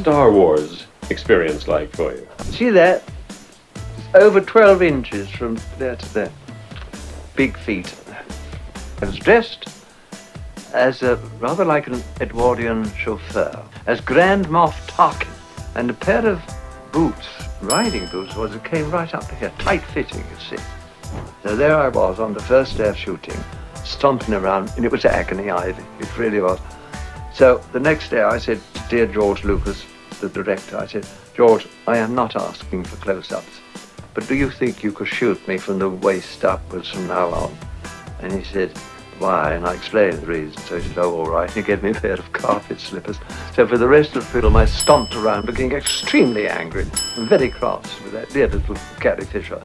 Star Wars experience like for you? See that? Over 12 inches from there to there. Big feet. I was dressed as a, rather like an Edwardian chauffeur, as Grand Moff Tarkin, and a pair of boots, riding boots, was it came right up here, tight fitting, you see. So there I was on the first day of shooting, stomping around, and it was agony, Ivy. It really was. So the next day I said dear George Lucas, the director, I said, George, I am not asking for close-ups, but do you think you could shoot me from the waist upwards from now on? And he said, why? And I explained the reason. So he said, oh, all right. And he gave me a pair of carpet slippers. So for the rest of the film, I stomped around looking extremely angry and very cross with that dear little Carrie Fisher.